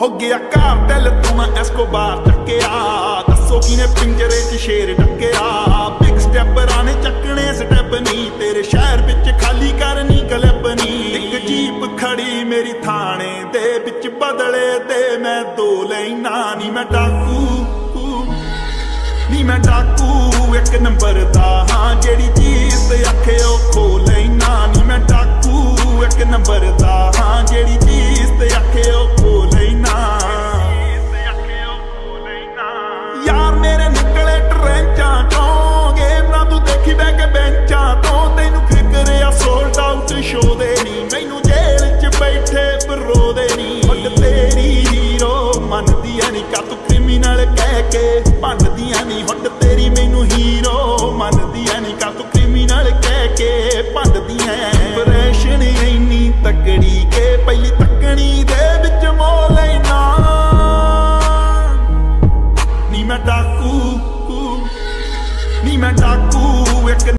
ਹੋ ਗਿਆ ਕਾਰ ਤੇ ਲੱਤੂ ਮੈਂ ਐਸਕੋਬਾਰ ਚੱਕਿਆ ਦੱਸੋ ਕਿਨੇ ਪਿੰਜਰੇ 'ਚ ਸ਼ੇਰ ਡੱਕਿਆ? ਬਿਗ ਸਟੈਪ ਰਾਣੇ ਚੱਕਣੇ ਸਟੈਪ ਨਹੀਂ। ਤੇਰੇ ਸ਼ਹਿਰ ਵਿੱਚ ਖਾਲੀ ਕਰਨੀ ਕਲਪ ਨਹੀਂ। ਇੱਕ ਜੀਪ ਖੜੀ ਮੇਰੀ ਥਾਣੇ ਦੇ ਵਿੱਚ ਬਦਲੇ ਤੇ ਮੈਂ ਦੋ ਲੈਣਾ ਨਹੀਂ ਮੈਂ ਡਾਕੂ ਨਹੀਂ ਮੈਂ ਡਾਕੂ, ਇੱਕ ਨੰਬਰ ਦਾ। ਹਾਂ, ਜਿਹੜੀ ਚੀਜ਼ ਅਮਰੀਕਾ ਤੂੰ ਕ੍ਰਿਮੀਨਲ ਕਹਿ ਕੇ ਭੰਨਦੀਆਂ ਨਹੀਂ ਹੱਡ ਤੇਰੀ ਮੈਨੂੰ ਹੀਰੋ ਮੰਨਦੀਆਂ ਨਹੀਂ ਕਾ ਤੂੰ ਕ੍ਰਿਮੀਨਲ ਕਹਿ ਕੇ ਭੰਨਦੀਆਂ ਪ੍ਰੈਸ਼ਨ ਇੰਨੀ ਤਕੜੀ ਕੇ ਪਹਿਲੀ ਤੱਕਣੀ ਦੇ ਵਿੱਚ ਮੋ ਲੈਣਾ। ਨੀ ਮੈਂ ਡਾਕੂ, ਨੀ ਮੈਂ ਡਾਕੂ, ਇੱਕ